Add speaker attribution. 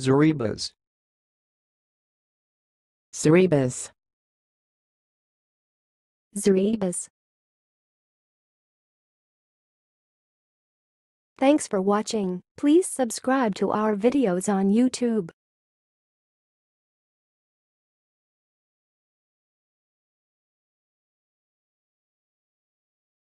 Speaker 1: Zaribas.
Speaker 2: Cerebus.
Speaker 3: Zaribas. Thanks for watching. Please subscribe to our videos on YouTube.